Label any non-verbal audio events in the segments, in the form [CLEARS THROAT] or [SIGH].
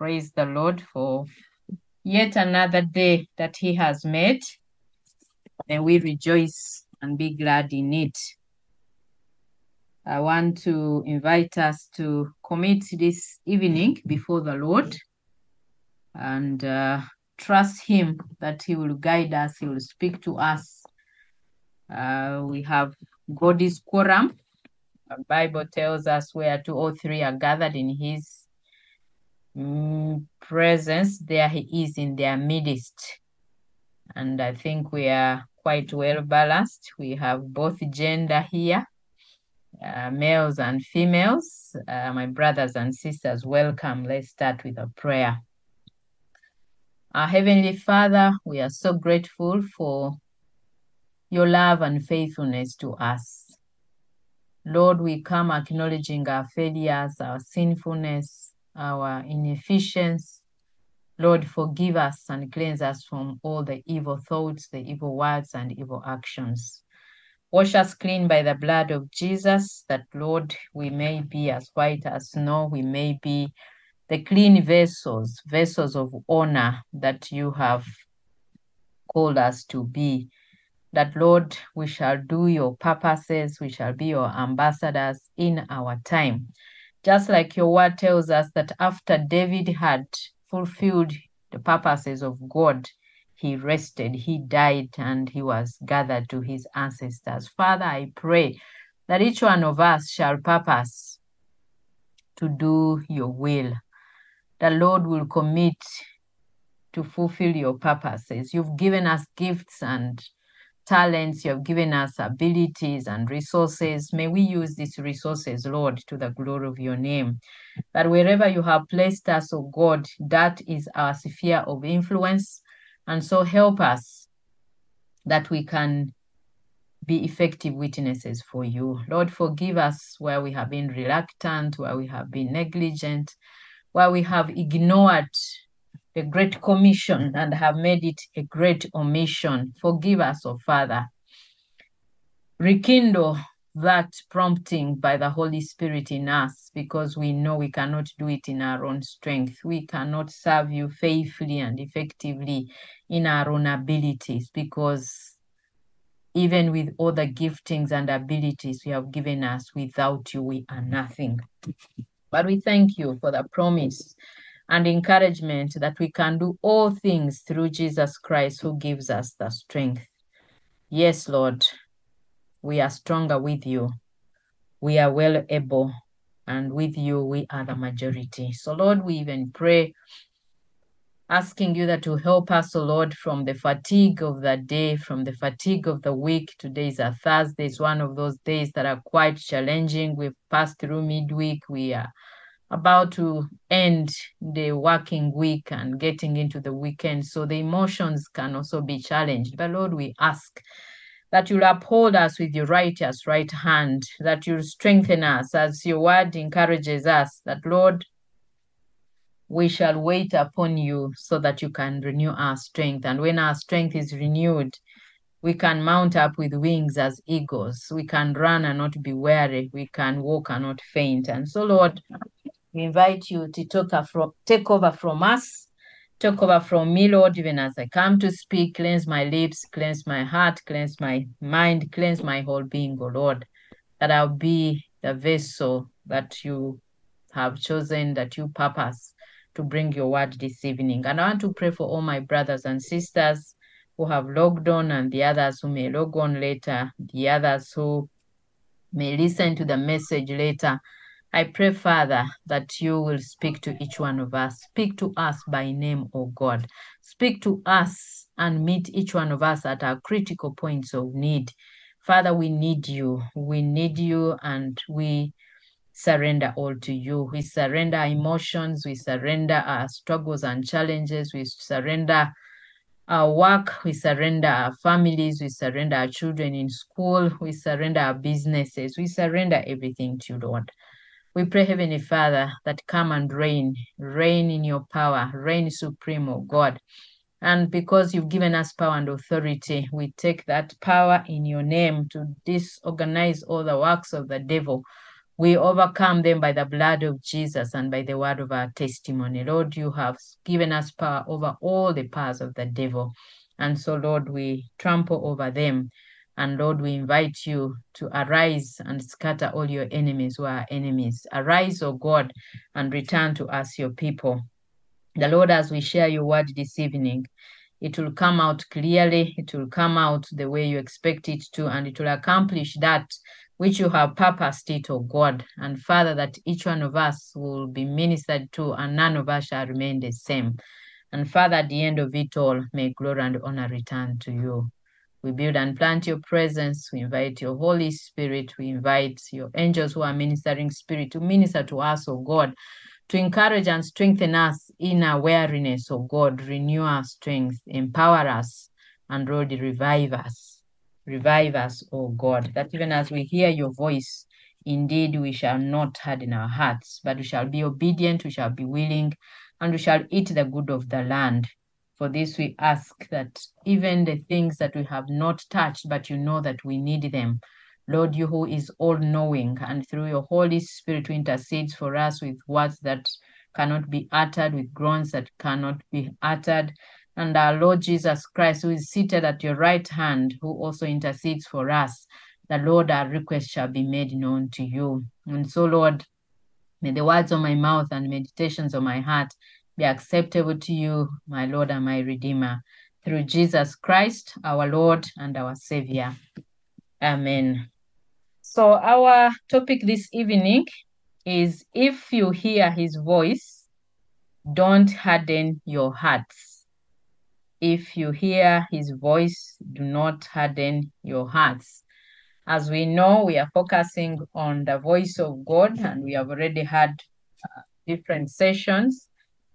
praise the Lord for yet another day that He has made. And we rejoice and be glad in it. I want to invite us to commit this evening before the Lord and uh, trust Him that He will guide us, He will speak to us. Uh, we have God's quorum. The Bible tells us where two or three are gathered in His presence, there He is in their midst. And I think we are quite well balanced. We have both gender here, uh, males and females. Uh, my brothers and sisters, welcome. Let's start with a prayer. Our Heavenly Father, we are so grateful for your love and faithfulness to us. Lord, we come acknowledging our failures, our sinfulness, our inefficiency. Lord, forgive us and cleanse us from all the evil thoughts, the evil words, and evil actions. Wash us clean by the blood of Jesus, that, Lord, we may be as white as snow. We may be the clean vessels, vessels of honor that you have called us to be. That, Lord, we shall do your purposes, we shall be your ambassadors in our time. Just like your word tells us that after David had fulfilled the purposes of God, he rested, he died, and he was gathered to his ancestors. Father, I pray that each one of us shall purpose to do your will. The Lord will commit to fulfill your purposes. You've given us gifts and talents, you have given us abilities and resources. May we use these resources, Lord, to the glory of your name. That wherever you have placed us, oh God, that is our sphere of influence. And so help us that we can be effective witnesses for you. Lord, forgive us where we have been reluctant, where we have been negligent, where we have ignored the Great Commission and have made it a great omission. Forgive us, O oh Father. Rekindle that prompting by the Holy Spirit in us because we know we cannot do it in our own strength. We cannot serve you faithfully and effectively in our own abilities because even with all the giftings and abilities you have given us, without you, we are nothing. But we thank you for the promise and encouragement that we can do all things through Jesus Christ who gives us the strength. Yes, Lord, we are stronger with you. We are well able, and with you, we are the majority. So, Lord, we even pray, asking you that to help us, O oh Lord, from the fatigue of the day, from the fatigue of the week. Today is a Thursday, it's one of those days that are quite challenging. We've passed through midweek. We are about to end the working week and getting into the weekend. So the emotions can also be challenged. But Lord, we ask that you'll uphold us with your righteous right hand, that you'll strengthen us as your word encourages us, that Lord, we shall wait upon you so that you can renew our strength. And when our strength is renewed, we can mount up with wings as eagles. We can run and not be weary. We can walk and not faint. And so, Lord, we invite you to take, from, take over from us, take over from me, Lord, even as I come to speak. Cleanse my lips, cleanse my heart, cleanse my mind, cleanse my whole being, O Lord, that I'll be the vessel that you have chosen, that you purpose to bring your word this evening. And I want to pray for all my brothers and sisters who have logged on and the others who may log on later, the others who may listen to the message later I pray, Father, that you will speak to each one of us. Speak to us by name, O God. Speak to us and meet each one of us at our critical points of need. Father, we need you. We need you and we surrender all to you. We surrender our emotions. We surrender our struggles and challenges. We surrender our work. We surrender our families. We surrender our children in school. We surrender our businesses. We surrender everything to you, Lord. We pray, Heavenly Father, that come and reign, reign in your power, reign supreme, O God. And because you've given us power and authority, we take that power in your name to disorganize all the works of the devil We overcome them by the blood of Jesus and by the word of our testimony. Lord, you have given us power over all the powers of the devil. And so, Lord, we trample over them. And Lord, we invite you to arise and scatter all your enemies who are enemies. Arise, O God, and return to us, your people. The Lord, as we share your word this evening, it will come out clearly, it will come out the way you expect it to, and it will accomplish that which you have purposed it, O God. And Father, that each one of us will be ministered to, and none of us shall remain the same. And Father, at the end of it all, may glory and honor return to you. We build and plant your presence. We invite your Holy Spirit. We invite your angels who are ministering spirit to minister to us, O God, to encourage and strengthen us in our weariness, O God. Renew our strength, empower us, and Lord, revive us. Revive us, O God, that even as we hear your voice, indeed we shall not harden our hearts, but we shall be obedient, we shall be willing, and we shall eat the good of the land. For this we ask that even the things that we have not touched, but you know that we need them. Lord, you who is all knowing, and through your Holy Spirit who intercedes for us with words that cannot be uttered, with groans that cannot be uttered. And our Lord Jesus Christ, who is seated at your right hand, who also intercedes for us. The Lord, our request shall be made known to you. And so, Lord, may the words of my mouth and meditations of my heart be acceptable to you, my Lord and my Redeemer, through Jesus Christ, our Lord and our Savior. Amen. So, our topic this evening is if you hear his voice, don't harden your hearts. If you hear his voice, do not harden your hearts. As we know, we are focusing on the voice of God, and we have already had uh, different sessions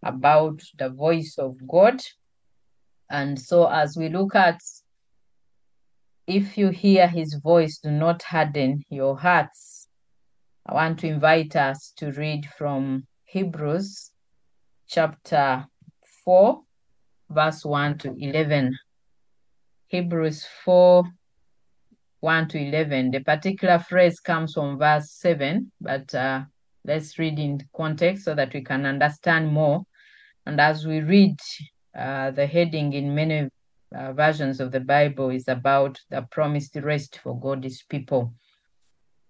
about the voice of God. And so, as we look at if you hear his voice, do not harden your hearts. I want to invite us to read from Hebrews chapter 4, verse 1 to 11. Hebrews 4, 1 to 11. The particular phrase comes from verse 7, but uh, let's read in context so that we can understand more. And as we read, uh, the heading in many uh, versions of the Bible is about the promised rest for God's people.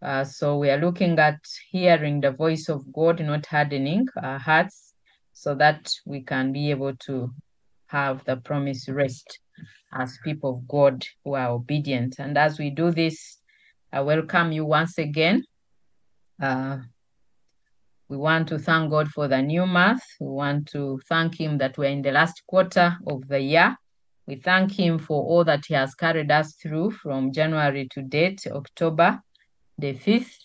Uh, so we are looking at hearing the voice of God, not hardening our hearts, so that we can be able to have the promised rest as people of God who are obedient. And as we do this, I welcome you once again. Uh, we want to thank God for the new month. We want to thank Him that we're in the last quarter of the year. We thank Him for all that He has carried us through from January to date, October the 5th.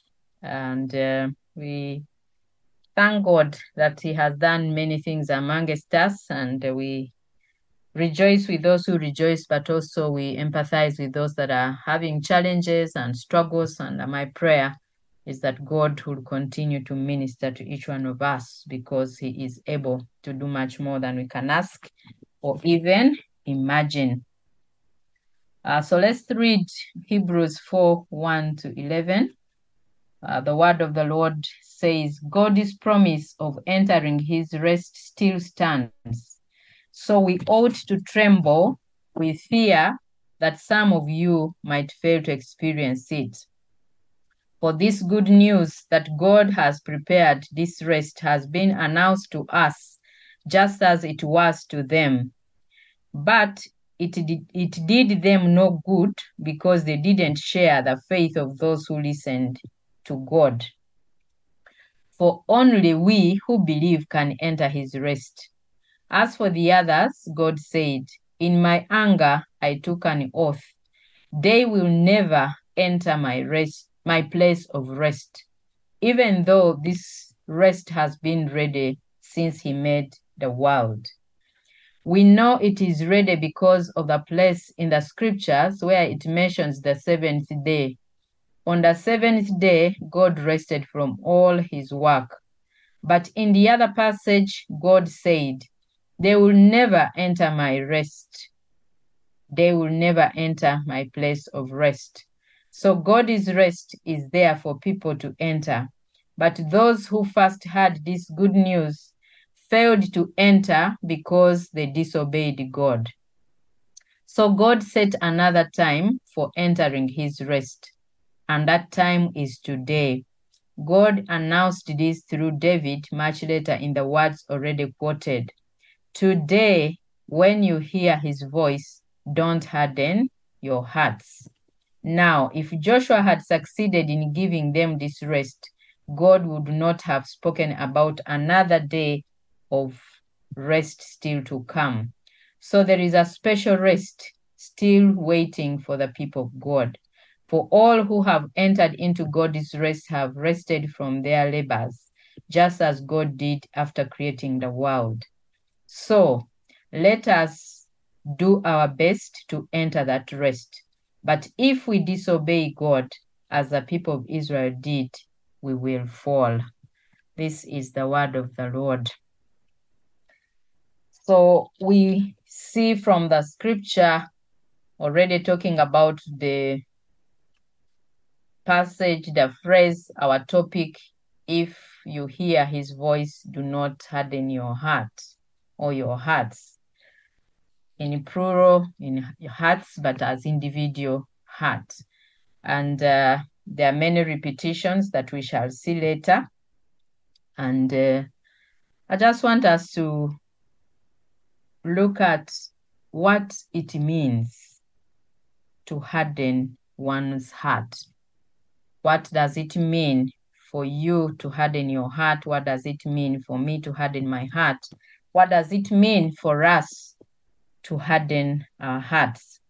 And uh, we thank God that He has done many things amongst us. And we rejoice with those who rejoice, but also we empathize with those that are having challenges and struggles. And my prayer is that God will continue to minister to each one of us because He is able to do much more than we can ask or even imagine. Uh, so let's read Hebrews 4 1 to 11. Uh, the word of the Lord says, God's promise of entering his rest still stands. So we ought to tremble with fear that some of you might fail to experience it. For this good news that God has prepared this rest has been announced to us, just as it was to them. But it did, it did them no good because they didn't share the faith of those who listened to God. For only we who believe can enter his rest. As for the others, God said, In my anger I took an oath. They will never enter my rest, my place of rest, even though this rest has been ready since he made the world. We know it is ready because of the place in the scriptures where it mentions the seventh day. On the seventh day, God rested from all his work. But in the other passage, God said, They will never enter my rest. They will never enter my place of rest. So God's rest is there for people to enter. But those who first heard this good news failed to enter because they disobeyed God. So God set another time for entering his rest, and that time is today. God announced this through David much later in the words already quoted. Today, when you hear his voice, don't harden your hearts. Now, if Joshua had succeeded in giving them this rest, God would not have spoken about another day of rest still to come. So there is a special rest still waiting for the people of God. For all who have entered into God's rest have rested from their labors, just as God did after creating the world. So let us do our best to enter that rest. But if we disobey God, as the people of Israel did, we will fall. This is the word of the Lord. So we see from the scripture already talking about the passage, the phrase, our topic, if you hear his voice, do not harden your heart or your hearts. In plural, in hearts, but as individual hearts. And uh, there are many repetitions that we shall see later. And uh, I just want us to look at what it means to harden one's heart. What does it mean for you to harden your heart? What does it mean for me to harden my heart? What does it mean for us to harden our hearts?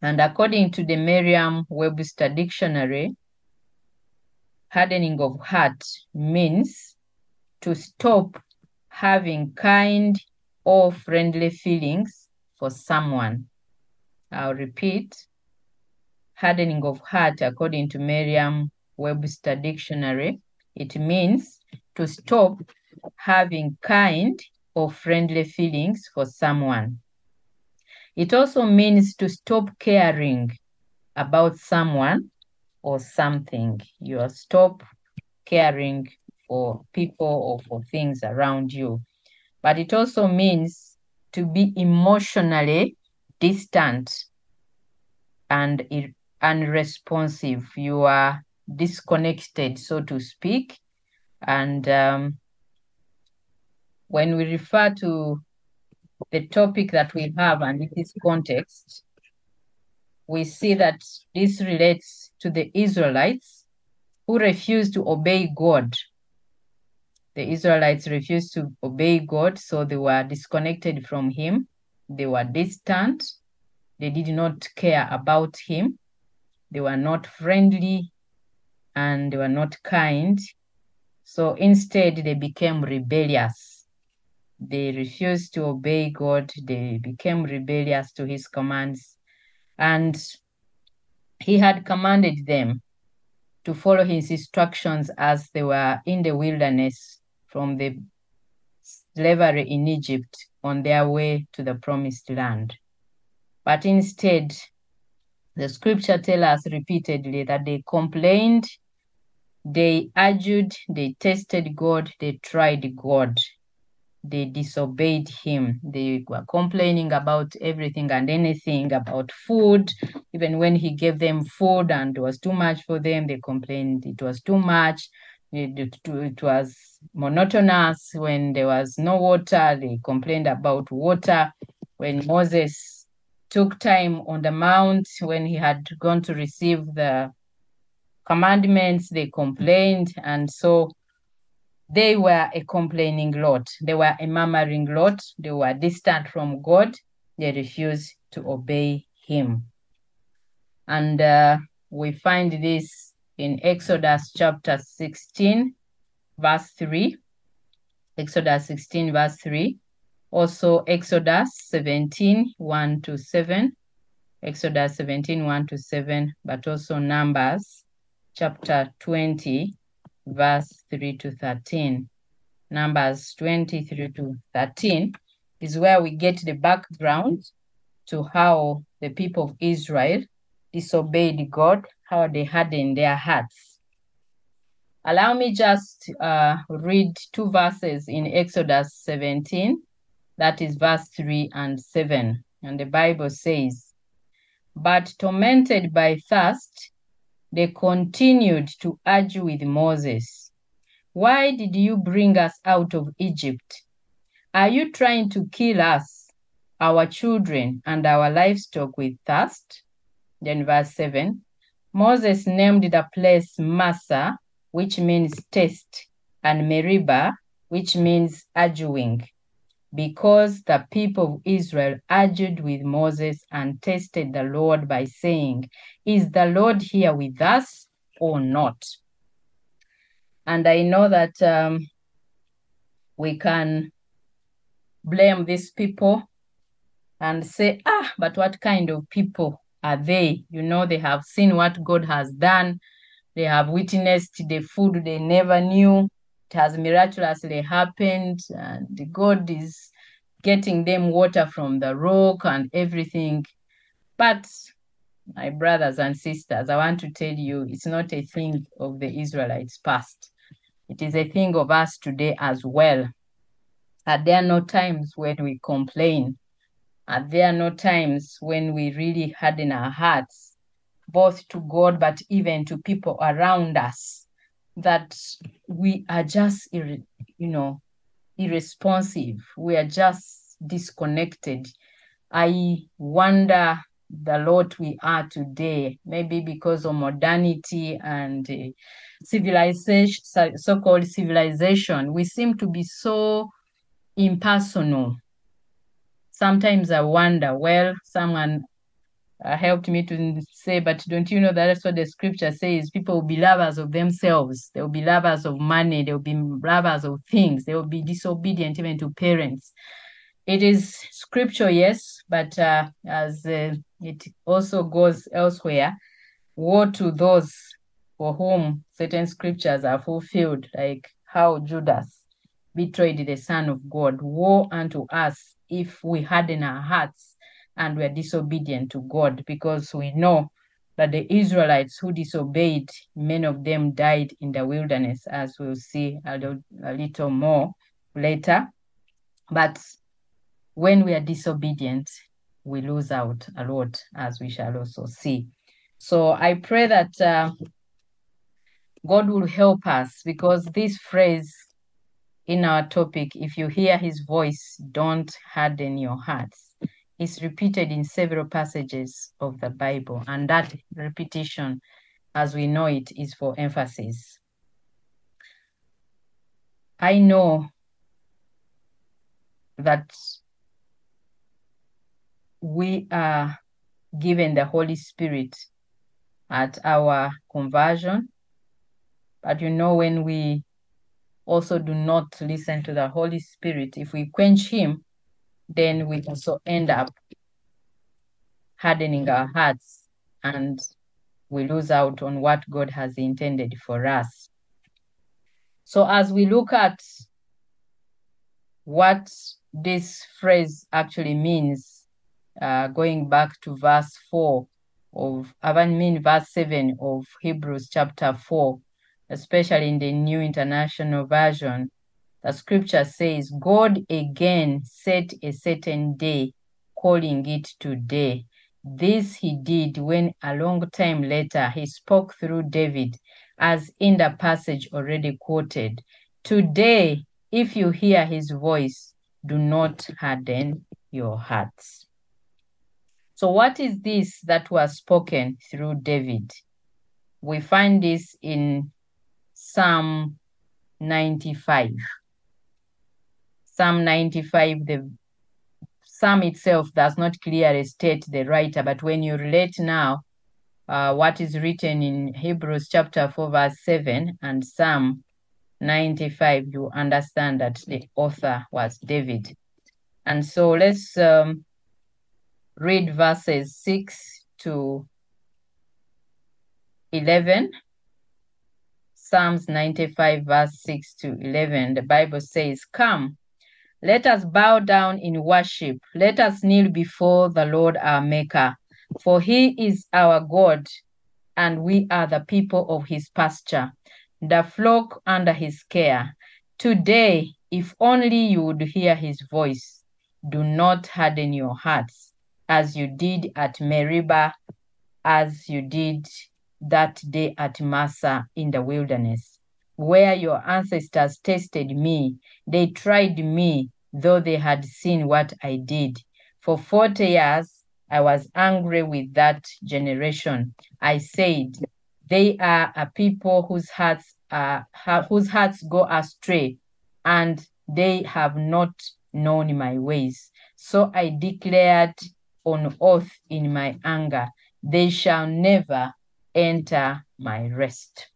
And according to the Merriam Webster Dictionary, hardening of heart means to stop having kind or friendly feelings for someone. I'll repeat hardening of heart, according to Merriam Webster Dictionary, it means to stop having kind or friendly feelings for someone. It also means to stop caring about someone or something. You stop caring for people or for things around you. But it also means to be emotionally distant and unresponsive. You are disconnected, so to speak. And um, when we refer to the topic that we have and in this context, we see that this relates to the Israelites who refused to obey God. The Israelites refused to obey God, so they were disconnected from Him. They were distant. They did not care about Him. They were not friendly and they were not kind. So instead, they became rebellious. They refused to obey God. They became rebellious to his commands. And he had commanded them to follow his instructions as they were in the wilderness from the slavery in Egypt on their way to the promised land. But instead, the scripture tells us repeatedly that they complained, they argued, they tested God, they tried God. They disobeyed him. They were complaining about everything and anything about food. Even when he gave them food and it was too much for them, they complained it was too much. It, it was monotonous. When there was no water, they complained about water. When Moses took time on the mount, when he had gone to receive the commandments, they complained. And so they were a complaining lot. They were a murmuring lot. They were distant from God. They refused to obey him. And uh, we find this in Exodus chapter 16, verse 3. Exodus 16, verse 3. Also, Exodus 17, 1 to 7. Exodus 17, 1 to 7, but also Numbers chapter 20, verse 3 to 13. Numbers 23 to 13 is where we get the background to how the people of Israel disobeyed God, how they hardened their hearts. Allow me just uh, read two verses in Exodus 17. That is verse 3 and 7. And the Bible says, But tormented by thirst, they continued to argue with Moses. Why did you bring us out of Egypt? Are you trying to kill us, our children, and our livestock with thirst? Then verse 7 Moses named the place Massah, which means test, and Meribah, which means arguing, because the people of Israel argued with Moses and tested the Lord by saying, Is the Lord here with us or not? And I know that um, we can blame these people and say, ah, but what kind of people are they? You know, they have seen what God has done. They have witnessed the food they never knew. It has miraculously happened, and God is getting them water from the rock and everything. But my brothers and sisters, I want to tell you, it's not a thing of the Israelites past. It is a thing of us today as well. Are there no times when we complain? Are there no times when we really harden our hearts, both to God but even to people around us, that we are just, you know, irresponsive? We are just disconnected. I wonder the lot we are today, maybe because of modernity and uh, civilization, so-called civilization. We seem to be so impersonal. Sometimes I wonder, well, someone uh, helped me to say, but don't you know that that's what the scripture says? People will be lovers of themselves. They will be lovers of money. They will be lovers of things. They will be disobedient even to parents. It is scripture, yes, but uh, as uh, it also goes elsewhere, woe to those for whom certain scriptures are fulfilled, like how Judas betrayed the Son of God. Woe unto us if we harden our hearts and we are disobedient to God, because we know that the Israelites who disobeyed, many of them died in the wilderness, as we'll see a little, a little more later. But when we are disobedient, we lose out a lot, as we shall also see. So I pray that uh, God will help us because this phrase in our topic, if you hear his voice, don't harden your hearts, is repeated in several passages of the Bible. And that repetition, as we know it, is for emphasis. I know that we are given the Holy Spirit at our conversion. But you know, when we also do not listen to the Holy Spirit, if we quench Him, then we also end up hardening our hearts and we lose out on what God has intended for us. So, as we look at what this phrase actually means, uh, going back to verse 4 of, I mean, verse 7 of Hebrews chapter 4, especially in the New International Version, the scripture says, God again set a certain day, calling it today. This he did when a long time later he spoke through David, as in the passage already quoted. Today, if you hear his voice, do not harden your hearts. So, what is this that was spoken through David? We find this in Psalm 95. Psalm 95, the Psalm itself does not clearly state the writer, but when you relate now uh, what is written in Hebrews chapter 4, verse 7 and Psalm 95, you understand that the author was David. And so let's um, read verses 6 to 11. Psalms 95, verse 6 to 11. The Bible says, Come, let us bow down in worship. Let us kneel before the Lord our Maker. For he is our God, and we are the people of his pasture, the flock under his care. Today, if only you would hear his voice, do not harden your hearts as you did at Meribah, as you did that day at Massah in the wilderness, where your ancestors tested me. They tried me, though they had seen what I did. For 40 years, I was angry with that generation. I said, they are a people whose hearts are, whose hearts go astray, and they have not known my ways. So I declared on oath in my anger, they shall never enter my rest.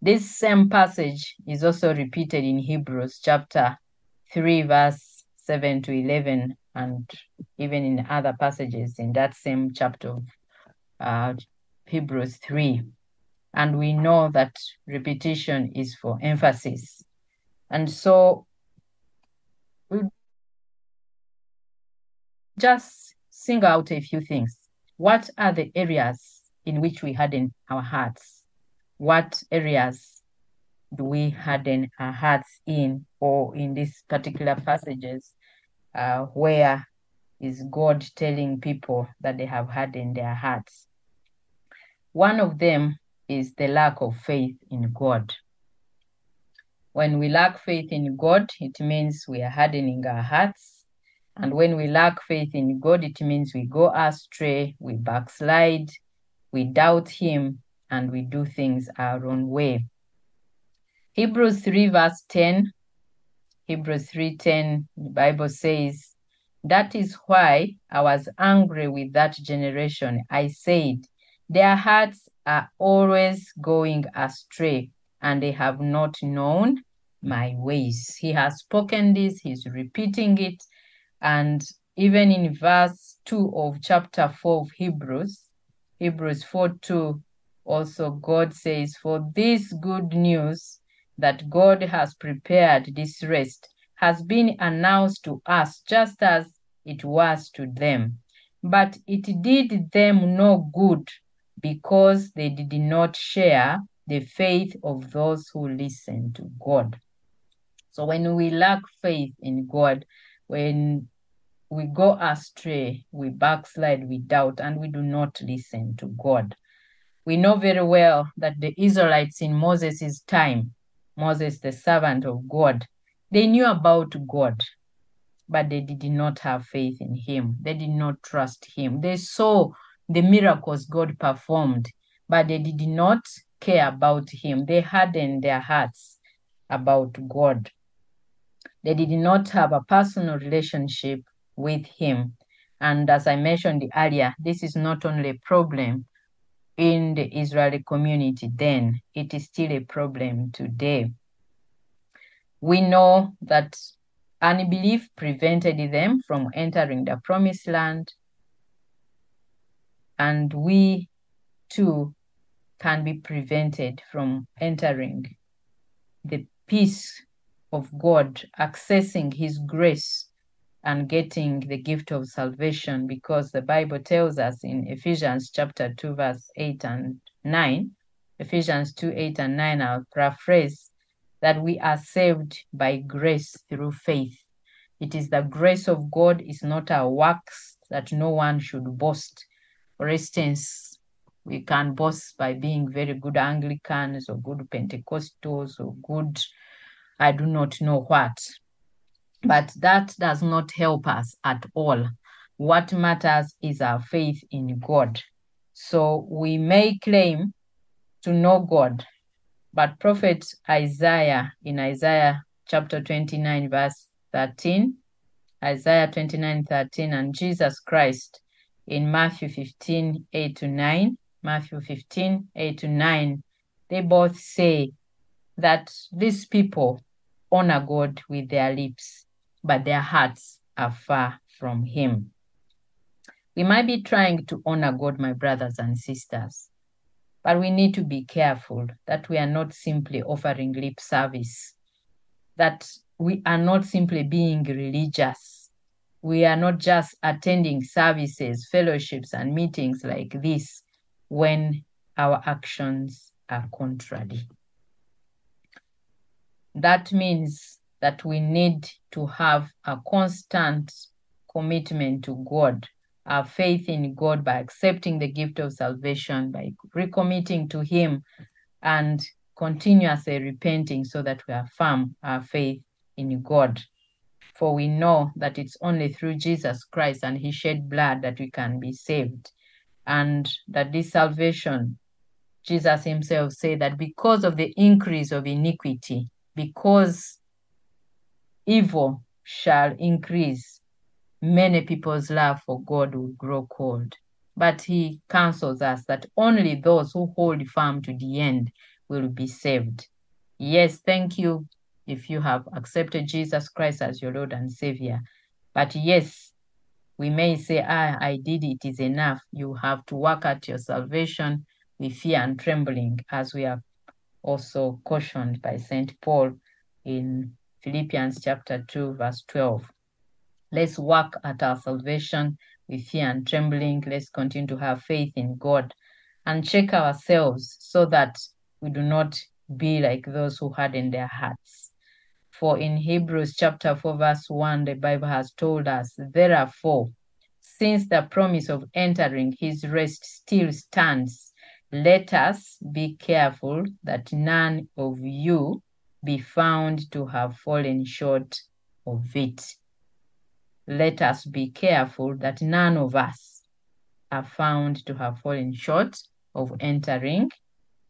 This same passage is also repeated in Hebrews chapter 3, verse 7 to 11, and even in other passages in that same chapter of uh, Hebrews 3. And we know that repetition is for emphasis. And so we just sing out a few things. What are the areas in which we harden our hearts? What areas do we harden our hearts in, or in these particular passages, uh, where is God telling people that they have hardened their hearts? One of them is the lack of faith in God. When we lack faith in God, it means we are hardening our hearts. And when we lack faith in God, it means we go astray, we backslide, we doubt Him, and we do things our own way. Hebrews 3, verse 10, Hebrews 3:10, the Bible says, That is why I was angry with that generation. I said, Their hearts are always going astray, and they have not known my ways. He has spoken this, he's repeating it, and even in verse 2 of chapter 4 of Hebrews, Hebrews 4 2, also God says, For this good news that God has prepared this rest has been announced to us just as it was to them. But it did them no good because they did not share the faith of those who listen to God. So when we lack faith in God, when we go astray, we backslide, we doubt, and we do not listen to God. We know very well that the Israelites in Moses' time, Moses, the servant of God, they knew about God, but they did not have faith in him. They did not trust him. They saw the miracles God performed, but they did not care about him. They hardened their hearts about God. They did not have a personal relationship with him. And as I mentioned earlier, this is not only a problem in the Israeli community then, it is still a problem today. We know that unbelief prevented them from entering the promised land, and we too can be prevented from entering the peace of God, accessing His grace and getting the gift of salvation because the Bible tells us in Ephesians chapter 2, verse 8 and 9, Ephesians 2, 8 and 9, I'll paraphrase, that we are saved by grace through faith. It is the grace of God, is not our works that no one should boast. For instance, we can boast by being very good Anglicans or good Pentecostals or good, I do not know what. But that does not help us at all. What matters is our faith in God. So we may claim to know God, but prophet Isaiah in Isaiah chapter 29, verse 13, Isaiah 29, 13, and Jesus Christ in Matthew 15, 8 to 9, Matthew 15, 8 to 9, they both say that these people honor God with their lips, but their hearts are far from Him. We might be trying to honor God, my brothers and sisters, but we need to be careful that we are not simply offering lip service, that we are not simply being religious. We are not just attending services, fellowships, and meetings like this when our actions are contrary. That means that we need to have a constant commitment to God, our faith in God by accepting the gift of salvation, by recommitting to Him, and continuously repenting so that we affirm our faith in God. For we know that it's only through Jesus Christ and His shed blood that we can be saved. And that this salvation, Jesus Himself said that because of the increase of iniquity, because evil shall increase, many people's love for God will grow cold. But He counsels us that only those who hold firm to the end will be saved. Yes, thank you if you have accepted Jesus Christ as your Lord and Savior. But yes, we may say, ah, I did it is enough. You have to work at your salvation with fear and trembling, as we are also cautioned by St. Paul in Philippians chapter 2, verse 12. Let's work at our salvation with fear and trembling. Let's continue to have faith in God and check ourselves so that we do not be like those who harden their hearts. For in Hebrews chapter 4, verse 1, the Bible has told us, Therefore, since the promise of entering his rest still stands, let us be careful that none of you be found to have fallen short of it. Let us be careful that none of us are found to have fallen short of entering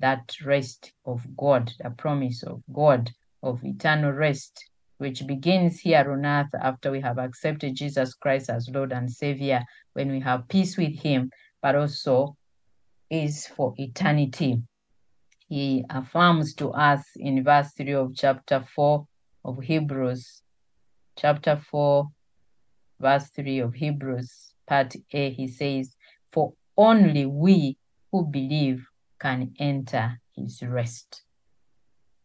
that rest of God, the promise of God of eternal rest, which begins here on earth after we have accepted Jesus Christ as Lord and Savior, when we have peace with Him, but also is for eternity. He affirms to us in verse 3 of chapter 4 of Hebrews, chapter 4, verse 3 of Hebrews, part A, he says, For only we who believe can enter his rest.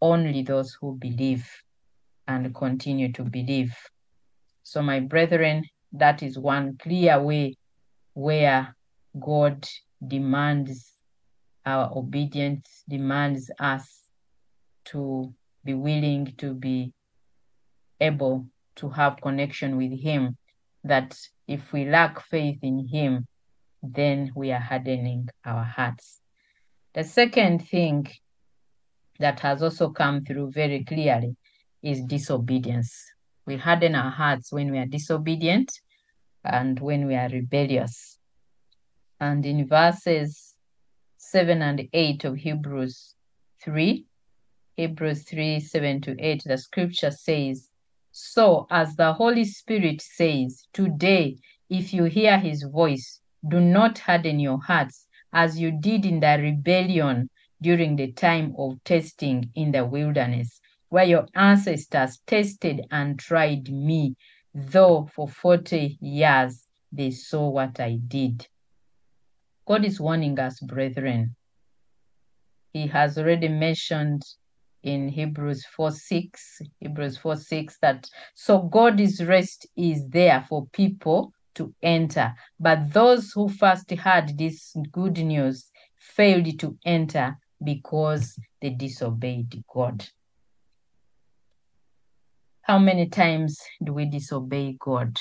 Only those who believe and continue to believe. So, my brethren, that is one clear way where God demands our obedience, demands us to be willing to be able to have connection with Him. That if we lack faith in Him, then we are hardening our hearts. The second thing that has also come through very clearly is disobedience. We harden our hearts when we are disobedient and when we are rebellious. And in verses 7 and 8 of Hebrews 3, Hebrews 3 7 to 8, the scripture says, So as the Holy Spirit says, today, if you hear his voice, do not harden your hearts as you did in the rebellion during the time of testing in the wilderness, where your ancestors tested and tried me, though for 40 years they saw what I did. God is warning us, brethren. He has already mentioned in Hebrews 4 6, Hebrews 4 6, that so God's rest is there for people to enter. But those who first heard this good news failed to enter because they disobeyed God. How many times do we disobey God?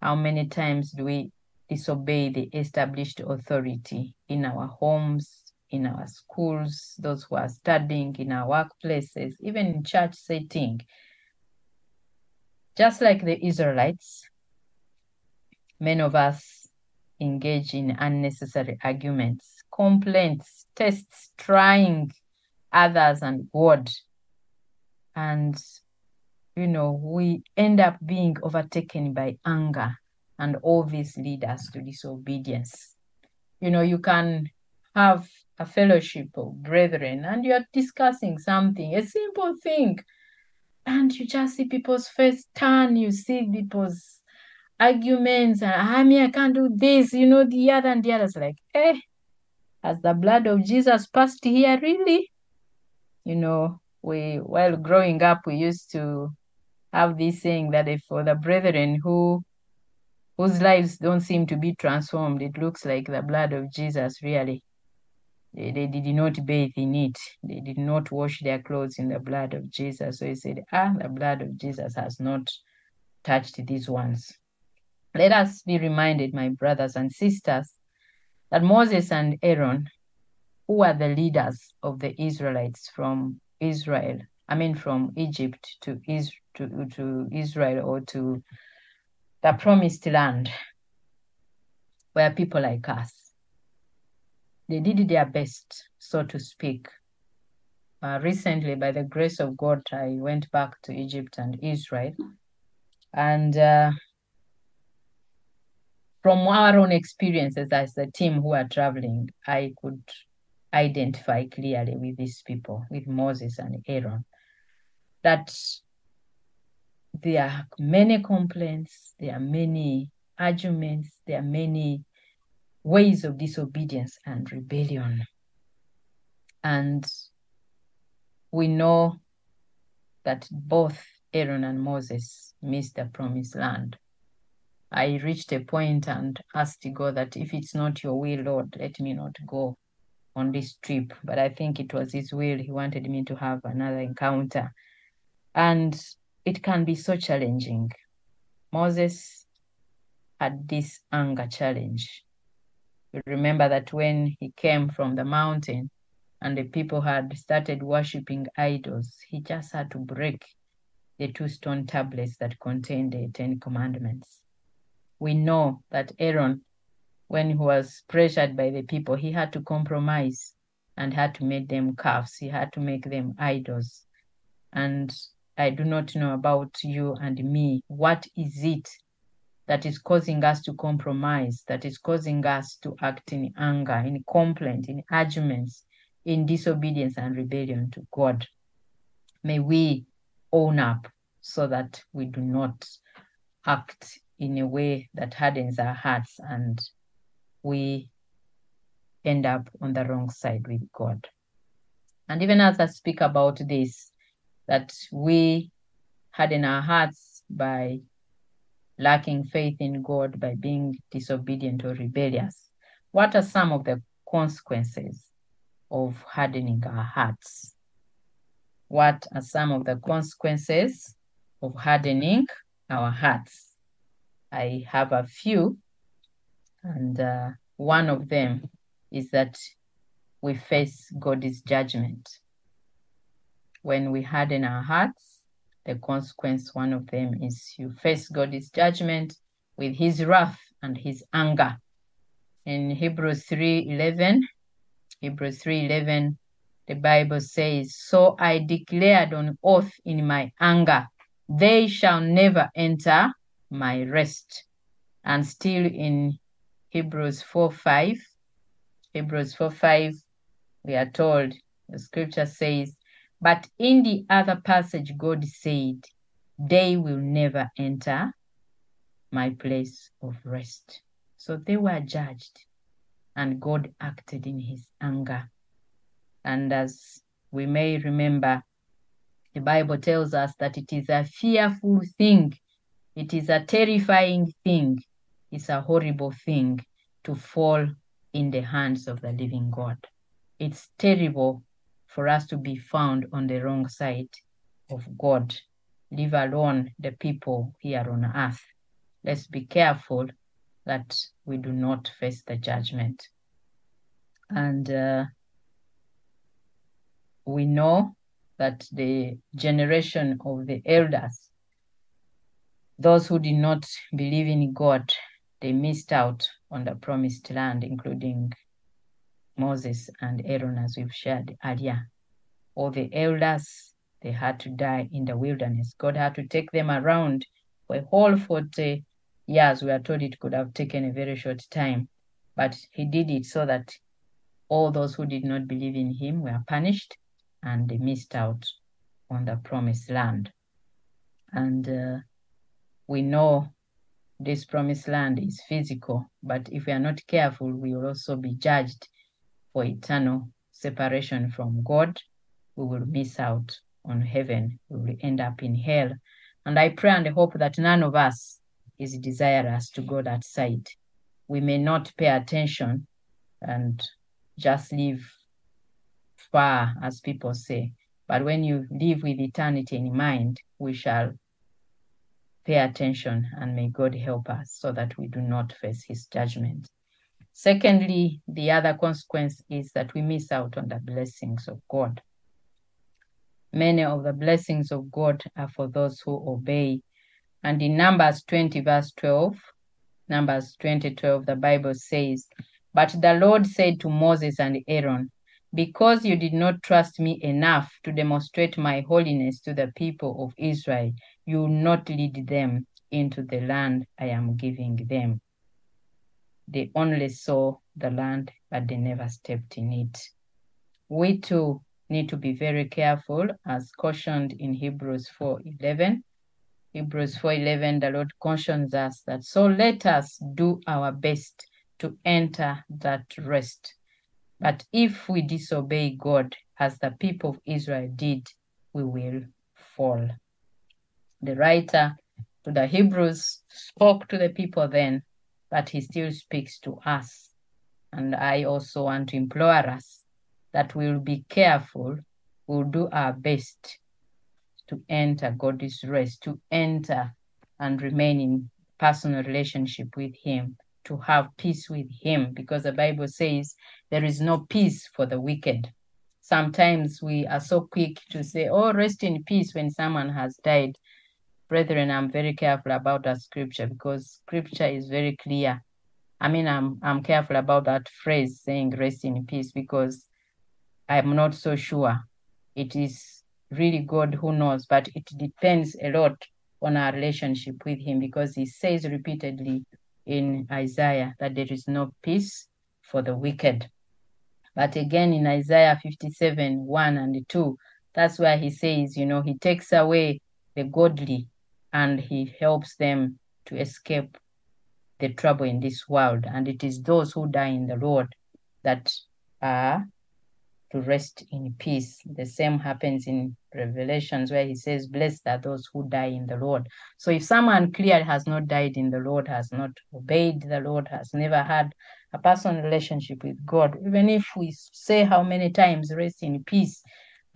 How many times do we disobey the established authority in our homes, in our schools, those who are studying, in our workplaces, even in church setting? Just like the Israelites, many of us engage in unnecessary arguments, complaints, tests, trying others and God. And, you know, we end up being overtaken by anger, and all this lead us to disobedience. You know, you can have a fellowship of brethren and you're discussing something, a simple thing, and you just see people's face turn, you see people's arguments, and I mean, I can't do this, you know, the other and the other's like, eh, has the blood of Jesus passed here really? You know, we while growing up, we used to have this saying that if for the brethren who whose lives don't seem to be transformed, it looks like the blood of Jesus really They, they did not bathe in it. They did not wash their clothes in the blood of Jesus. So he said, Ah, the blood of Jesus has not touched these ones. Let us be reminded, my brothers and sisters, that Moses and Aaron, who were the leaders of the Israelites from Israel, I mean from Egypt to, Is- to, to Israel or to the promised land, were people like us. They did their best, so to speak. Uh, recently, by the grace of God, I went back to Egypt and Israel. And uh, from our own experiences as a team who are traveling, I could identify clearly with these people, with Moses and Aaron, that there are many complaints, there are many arguments, there are many ways of disobedience and rebellion. And we know that both Aaron and Moses missed the promised land. I reached a point and asked God that if it's not your will, Lord, let me not go on this trip. But I think it was His will. He wanted me to have another encounter. And it can be so challenging. Moses had this anger challenge. You remember that when he came from the mountain and the people had started worshiping idols, he just had to break the two stone tablets that contained the Ten Commandments. We know that Aaron, when he was pressured by the people, he had to compromise and had to make them calves. He had to make them idols. And I do not know about you and me. What is it that is causing us to compromise, that is causing us to act in anger, in complaint, in arguments, in disobedience and rebellion to God? May we own up so that we do not act in a way that hardens our hearts and we end up on the wrong side with God. And even as I speak about this, that we harden our hearts by lacking faith in God, by being disobedient or rebellious, what are some of the consequences of hardening our hearts? What are some of the consequences of hardening our hearts? I have a few, and uh, one of them is that we face God's judgment. When we harden our hearts, the consequence, one of them is you face God's judgment with his wrath and his anger. In Hebrews 3:11, Hebrews 3:11, the Bible says, "So I declared on oath in my anger, they shall never enter my rest." And still in Hebrews 4:5, Hebrews 4:5, we are told the scripture says, but in the other passage, God said, They will never enter my place of rest. So they were judged, and God acted in his anger. And as we may remember, the Bible tells us that it is a fearful thing, it is a terrifying thing, it's a horrible thing to fall in the hands of the living God. It's terrible for us to be found on the wrong side of God, leave alone the people here on earth. Let's be careful that we do not face the judgment. And uh, we know that the generation of the elders, those who did not believe in God, they missed out on the promised land, including Moses and Aaron, as we've shared earlier all the elders, they had to die in the wilderness. God had to take them around for a whole 40 years. We are told it could have taken a very short time, but He did it so that all those who did not believe in Him were punished and they missed out on the promised land. And uh, we know this promised land is physical, but if we are not careful, we will also be judged for eternal separation from God we will miss out on heaven. We will end up in hell. And I pray and hope that none of us is desirous to go that side. We may not pay attention and just live far, as people say. But when you live with eternity in mind, we shall pay attention and may God help us so that we do not face his judgment. Secondly, the other consequence is that we miss out on the blessings of God. Many of the blessings of God are for those who obey. And in Numbers 20, verse 12, Numbers 20, 12, the Bible says, But the Lord said to Moses and Aaron, Because you did not trust me enough to demonstrate my holiness to the people of Israel, you will not lead them into the land I am giving them. They only saw the land, but they never stepped in it. We too need to be very careful, as cautioned in Hebrews 4:11. Hebrews 4:11, the Lord cautions us that so let us do our best to enter that rest. But if we disobey God, as the people of Israel did, we will fall. The writer to the Hebrews spoke to the people then, but he still speaks to us. And I also want to implore us that we'll be careful, we'll do our best to enter God's rest, to enter and remain in personal relationship with Him, to have peace with Him, because the Bible says there is no peace for the wicked. Sometimes we are so quick to say, Oh, rest in peace when someone has died. Brethren, I'm very careful about that scripture because scripture is very clear. I mean, I'm I'm careful about that phrase saying rest in peace because I'm not so sure. It is really God who knows, but it depends a lot on our relationship with Him because He says repeatedly in Isaiah that there is no peace for the wicked. But again, in Isaiah 57 1 and 2, that's where He says, you know, He takes away the godly and He helps them to escape the trouble in this world. And it is those who die in the Lord that are to rest in peace. The same happens in Revelations where he says, Blessed are those who die in the Lord. So if someone clearly has not died in the Lord, has not obeyed the Lord, has never had a personal relationship with God, even if we say how many times rest in peace,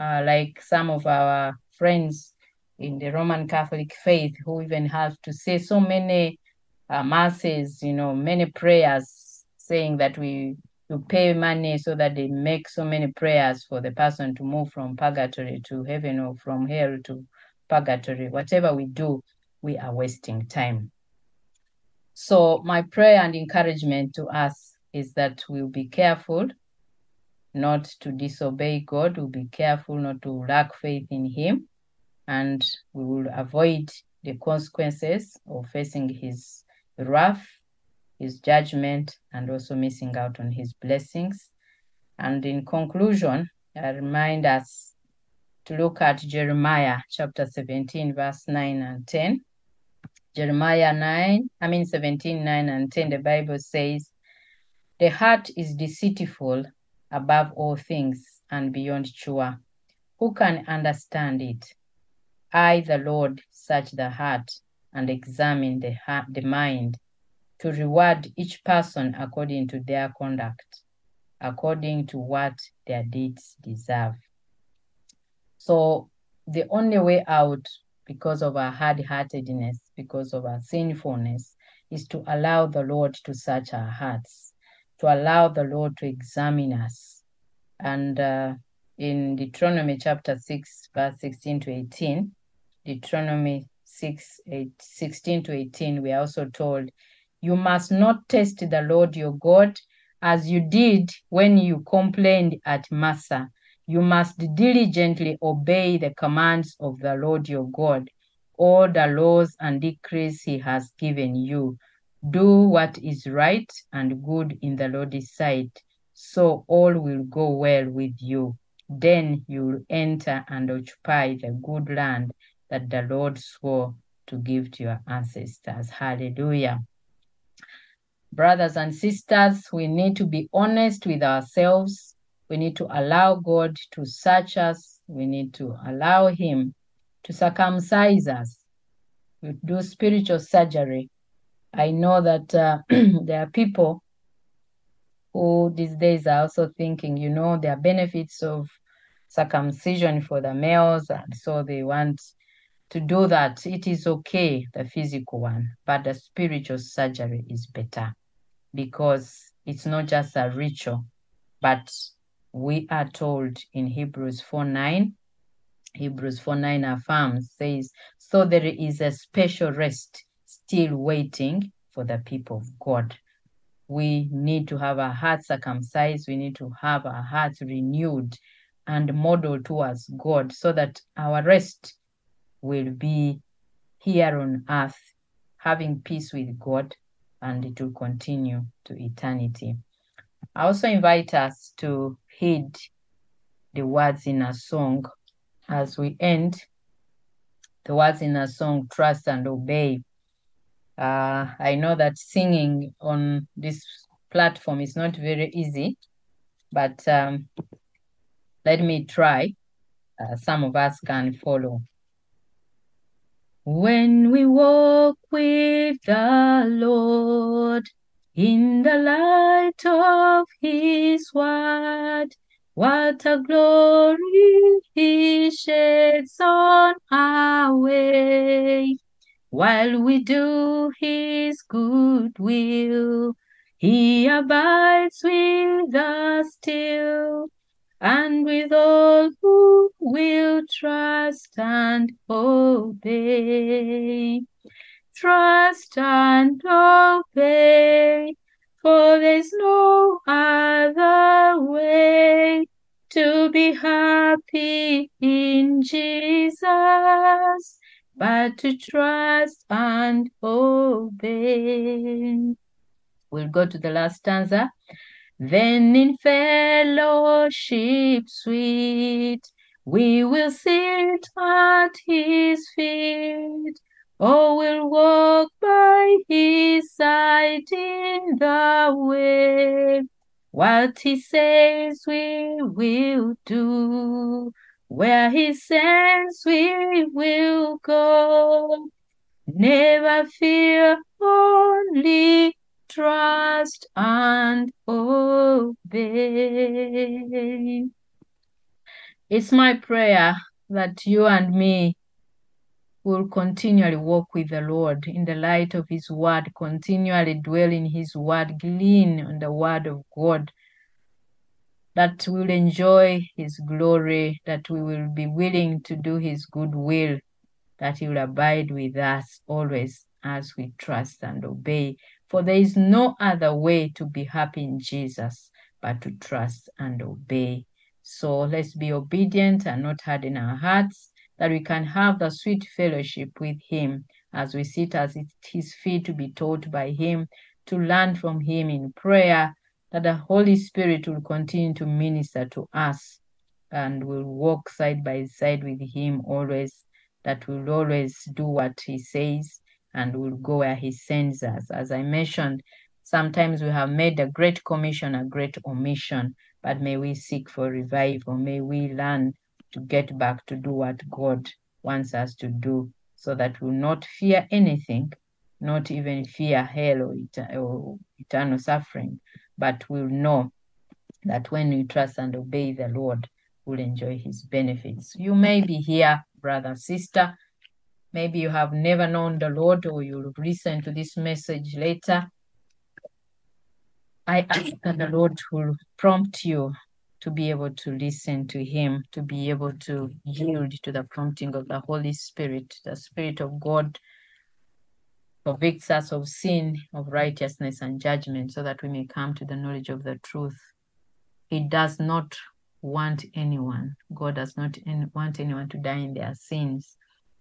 uh, like some of our friends in the Roman Catholic faith who even have to say so many uh, masses, you know, many prayers saying that we you pay money so that they make so many prayers for the person to move from purgatory to heaven or from hell to purgatory. Whatever we do, we are wasting time. So, my prayer and encouragement to us is that we'll be careful not to disobey God, we'll be careful not to lack faith in Him, and we will avoid the consequences of facing His wrath his judgment and also missing out on his blessings. And in conclusion, I remind us to look at Jeremiah chapter 17, verse 9 and 10. Jeremiah 9, I mean 17, 9 and 10, the Bible says, The heart is deceitful above all things and beyond sure. Who can understand it? I, the Lord, search the heart and examine the, heart, the mind to reward each person according to their conduct, according to what their deeds deserve. So the only way out because of our hard-heartedness, because of our sinfulness, is to allow the Lord to search our hearts, to allow the Lord to examine us. And uh, in Deuteronomy chapter 6, verse 16 to 18, Deuteronomy 6, 8, 16 to 18, we are also told, you must not test the Lord your God as you did when you complained at Massah. You must diligently obey the commands of the Lord your God, all the laws and decrees he has given you. Do what is right and good in the Lord's sight, so all will go well with you. Then you will enter and occupy the good land that the Lord swore to give to your ancestors. Hallelujah. Brothers and sisters, we need to be honest with ourselves. We need to allow God to search us. We need to allow Him to circumcise us. We do spiritual surgery. I know that uh, [CLEARS THROAT] there are people who these days are also thinking, you know, there are benefits of circumcision for the males, and so they want to do that. It is okay, the physical one, but the spiritual surgery is better because it's not just a ritual, but we are told in Hebrews 4 9, Hebrews 4 9 affirms, says, So there is a special rest still waiting for the people of God. We need to have our hearts circumcised, we need to have our hearts renewed and modeled towards God so that our rest will be here on earth, having peace with God, and it will continue to eternity. I also invite us to heed the words in a song as we end. The words in a song, Trust and Obey. Uh, I know that singing on this platform is not very easy, but um, let me try. Uh, some of us can follow. When we walk with the Lord in the light of His word, what a glory He sheds on our way. While we do His good will, He abides with us still and with all who will trust and obey. Trust and obey, for there's no other way to be happy in Jesus but to trust and obey. We'll go to the last stanza. Then in fellowship sweet, we will sit at his feet, oh, or will walk by his side in the way. What he says we will do, where he sends we will go. Never fear, only trust and obey. It's my prayer that you and me will continually walk with the Lord in the light of His Word, continually dwell in His Word, glean on the Word of God, that we'll enjoy His glory, that we will be willing to do His good will, that He will abide with us always as we trust and obey. For there is no other way to be happy in Jesus but to trust and obey. So let's be obedient and not harden our hearts, that we can have the sweet fellowship with Him as we sit at His feet to be taught by Him, to learn from Him in prayer, that the Holy Spirit will continue to minister to us and will walk side by side with Him always, that we'll always do what He says and will go where he sends us. As I mentioned, sometimes we have made a great commission a great omission, but may we seek for revival. May we learn to get back to do what God wants us to do so that we'll not fear anything, not even fear hell or, et- or eternal suffering, but we'll know that when we trust and obey the Lord, we'll enjoy his benefits. You may be here, brother, sister, Maybe you have never known the Lord or you'll listen to this message later. I ask that the Lord will prompt you to be able to listen to Him, to be able to yield to the prompting of the Holy Spirit. The Spirit of God convicts us of sin, of righteousness, and judgment so that we may come to the knowledge of the truth. He does not want anyone, God does not want anyone to die in their sins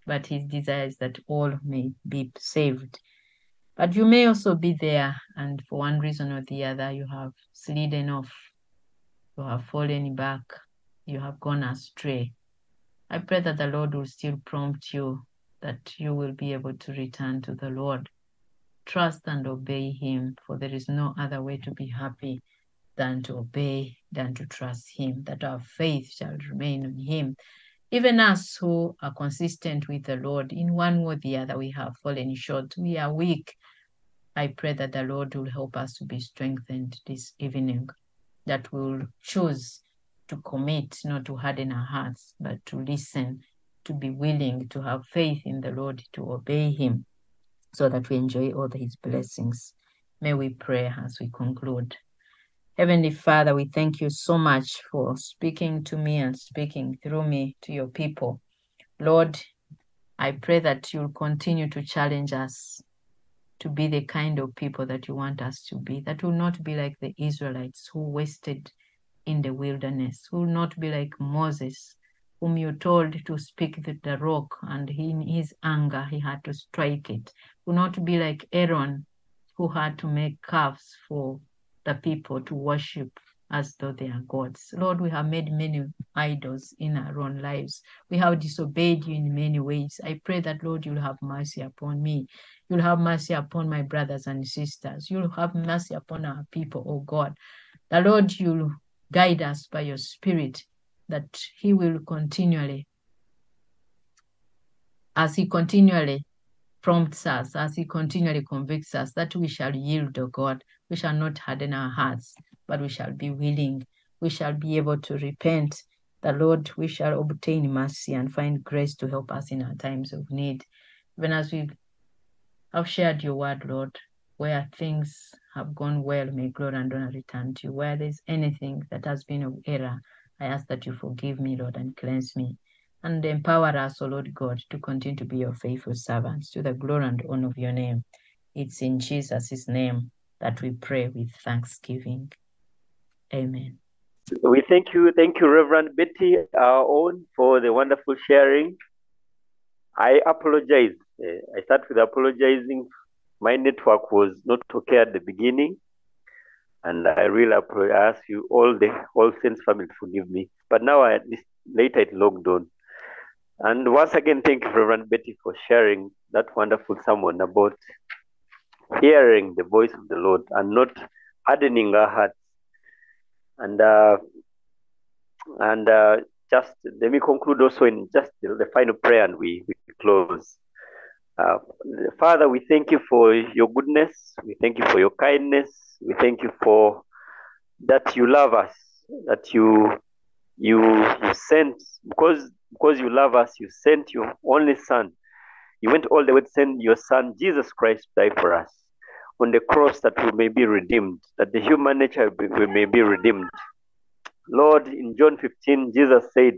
but his desire is that all may be saved. But you may also be there, and for one reason or the other, you have slidden off, you have fallen back, you have gone astray. I pray that the Lord will still prompt you, that you will be able to return to the Lord. Trust and obey Him, for there is no other way to be happy than to obey, than to trust Him, that our faith shall remain on Him even us who are consistent with the Lord, in one way or the other, we have fallen short. We are weak. I pray that the Lord will help us to be strengthened this evening, that we'll choose to commit, not to harden our hearts, but to listen, to be willing, to have faith in the Lord, to obey Him, so that we enjoy all His blessings. May we pray as we conclude. Heavenly Father, we thank you so much for speaking to me and speaking through me to your people. Lord, I pray that you'll continue to challenge us to be the kind of people that you want us to be, that will not be like the Israelites who wasted in the wilderness, who will not be like Moses, whom you told to speak to the rock, and in his anger he had to strike it, will not be like Aaron, who had to make calves for the people to worship as though they are gods. Lord, we have made many idols in our own lives. We have disobeyed you in many ways. I pray that, Lord, you'll have mercy upon me. You'll have mercy upon my brothers and sisters. You'll have mercy upon our people, oh God. The Lord, you'll guide us by your Spirit, that He will continually, as He continually prompts us, as He continually convicts us, that we shall yield, O God. We shall not harden our hearts, but we shall be willing. We shall be able to repent. The Lord, we shall obtain mercy and find grace to help us in our times of need. Even as we have shared your word, Lord, where things have gone well, may glory and honor return to you. Where there's anything that has been of error, I ask that you forgive me, Lord, and cleanse me. And empower us, O Lord God, to continue to be your faithful servants to the glory and honor of your name. It's in Jesus' name that we pray with thanksgiving. Amen. We thank you, thank you, Reverend Betty, our own, for the wonderful sharing. I apologize. Uh, I start with apologizing. My network was not okay at the beginning, and I really pray, ask you all the all saints family to forgive me. But now, I, later, it logged on. And once again, thank you, Reverend Betty, for sharing that wonderful sermon about hearing the voice of the Lord and not hardening our hearts. And uh, and uh, just let me conclude also in just the, the final prayer, and we, we close. Uh, Father, we thank you for your goodness. We thank you for your kindness. We thank you for that you love us, that you you you sent because because you love us, you sent your only son. You went all the way to send your son Jesus Christ to die for us on the cross that we may be redeemed, that the human nature we may be redeemed. Lord, in John 15, Jesus said,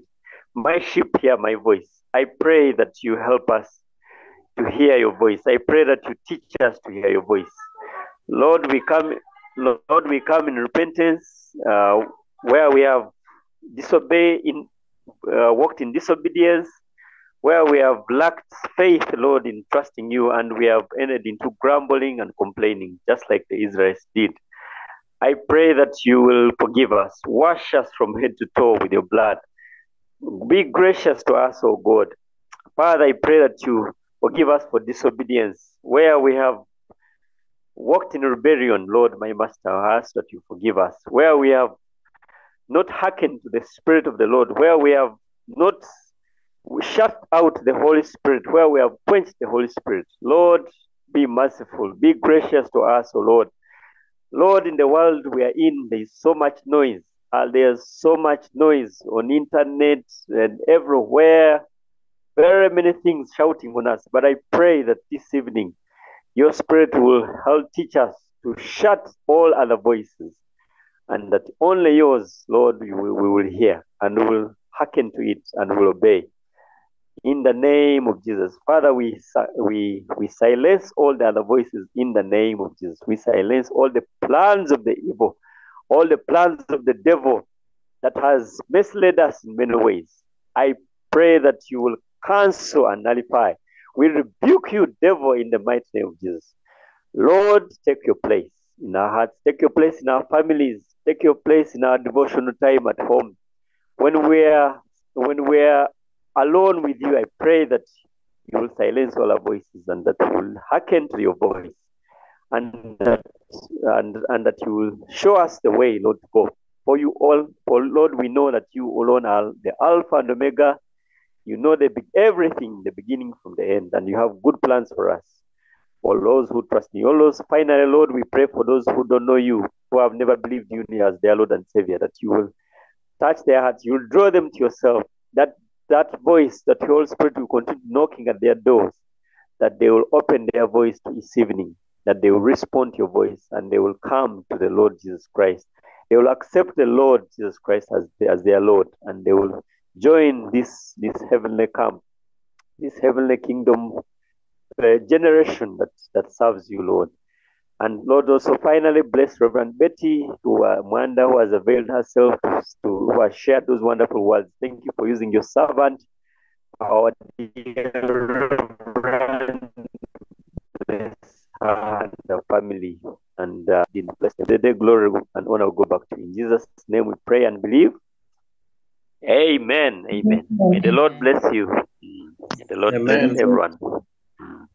My sheep hear my voice. I pray that you help us to hear your voice. I pray that you teach us to hear your voice. Lord, we come, Lord, we come in repentance uh, where we have disobeyed in uh, walked in disobedience, where we have lacked faith, Lord, in trusting you, and we have ended into grumbling and complaining, just like the Israelites did. I pray that you will forgive us, wash us from head to toe with your blood. Be gracious to us, O God. Father, I pray that you forgive us for disobedience, where we have walked in rebellion, Lord, my Master, I ask that you forgive us. Where we have not hearkened to the Spirit of the Lord, where we have not shut out the Holy Spirit, where we have quenched the Holy Spirit. Lord, be merciful, be gracious to us, O Lord. Lord, in the world we are in, there is so much noise. Uh, there's so much noise on internet and everywhere. Very many things shouting on us. But I pray that this evening, your Spirit will help teach us to shut all other voices and that only yours, Lord, we will, hear and will hearken to it and will obey. In the name of Jesus. Father, we, we, we silence all the other voices in the name of Jesus. We silence all the plans of the evil, all the plans of the devil that has misled us in many ways. I pray that you will cancel and nullify. We rebuke you, devil, in the mighty name of Jesus. Lord, take your place in our hearts, take your place in our families, take your place in our devotional time at home. When we're when we're alone with you, I pray that you will silence all our voices and that we will hearken to your voice and that and, and that you will show us the way, Lord, to go. For you all, for Lord, we know that you alone are the Alpha and Omega. You know the everything, the beginning from the end, and you have good plans for us. For those who trust you, all those finally, Lord, we pray for those who don't know you, who have never believed you as their Lord and Savior, that you will touch their hearts. You'll draw them to yourself. That that voice, that Holy Spirit will continue knocking at their doors, that they will open their voice to this evening, that they will respond to your voice and they will come to the Lord Jesus Christ. They will accept the Lord Jesus Christ as, as their Lord and they will join this, this heavenly camp, this heavenly kingdom uh, generation that, that serves you, Lord. And Lord, also finally bless Reverend Betty, who uh, Mwandha, who has availed herself to, who has shared those wonderful words. Thank you for using your servant, our dear Reverend. Bless her and the family, and uh, bless. The day glory and honor go back to you. In Jesus' name, we pray and believe. Amen. Amen. May the Lord bless you. May the Lord Amen. bless everyone.